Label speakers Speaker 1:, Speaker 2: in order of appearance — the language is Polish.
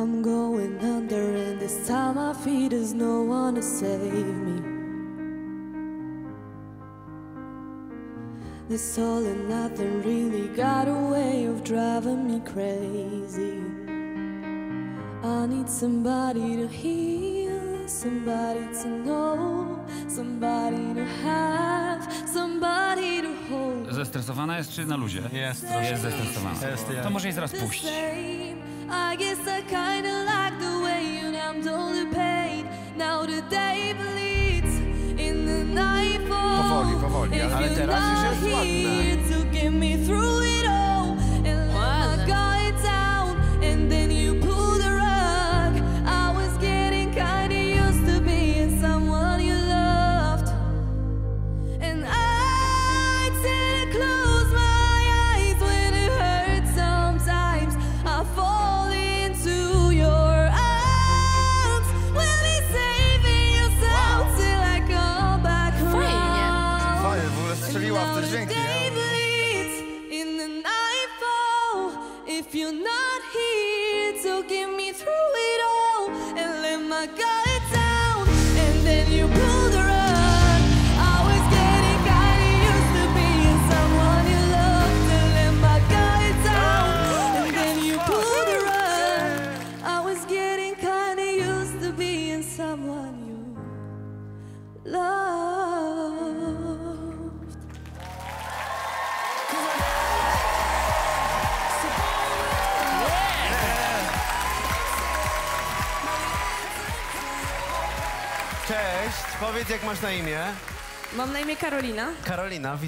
Speaker 1: I'm going under, and this time I feel there's no one to save me. This all and nothing really got a way of driving me crazy. I need somebody to heal, somebody to know, somebody to have, somebody to hold.
Speaker 2: Zestresowana jest czy na luzie?
Speaker 3: Jest
Speaker 2: Jest zestresowana.
Speaker 3: Jest, jest.
Speaker 2: To może jej zaraz puść.
Speaker 3: Powoli, powoli, ale teraz już strzeliła w te dźwięki.
Speaker 1: If you're not here to get me through it all and let my guard
Speaker 3: Cześć, powiedz jak masz na imię?
Speaker 4: Mam na imię Karolina.
Speaker 3: Karolina,